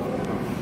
な